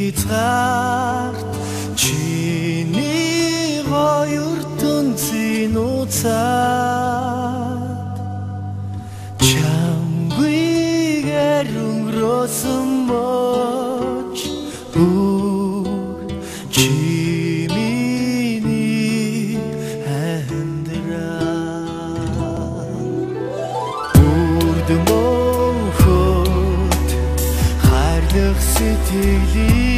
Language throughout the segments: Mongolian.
хязгаарт. Чиний гоёр дүнцэн уцаад чамгүйгээр өнгөрөөсөн мөч үр чиминий хэндраа үрдмөө хот харлах сэтгэлийн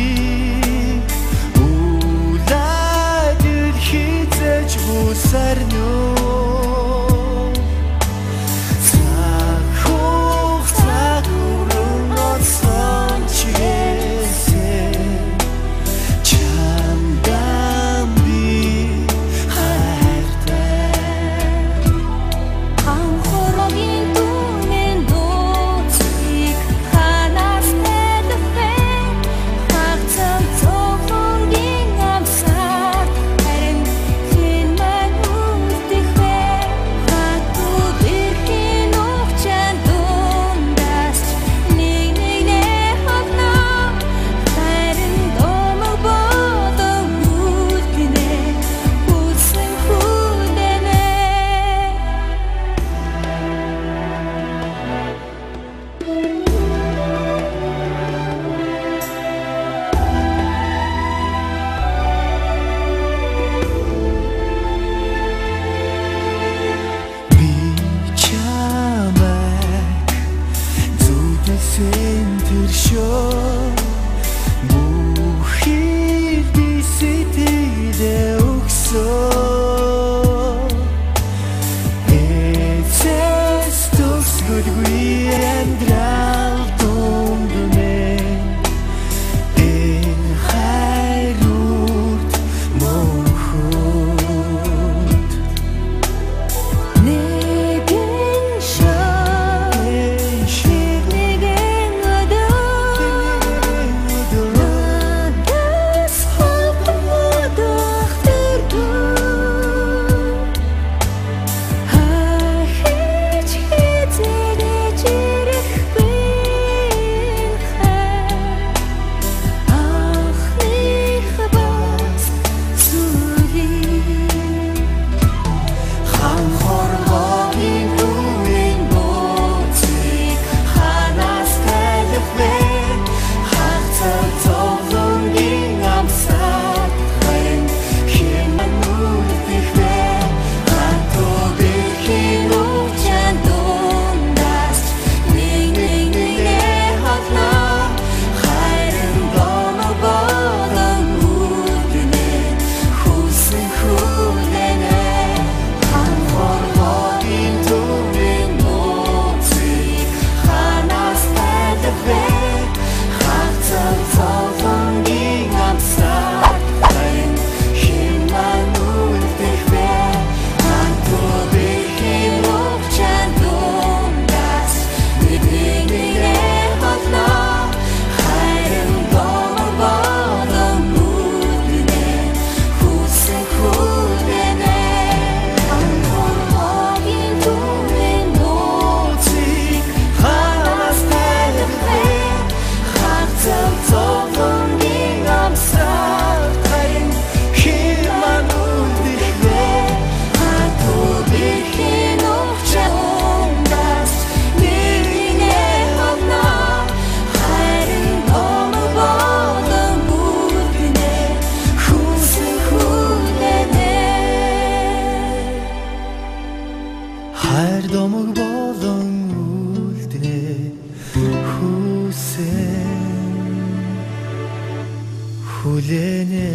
хүлээнэ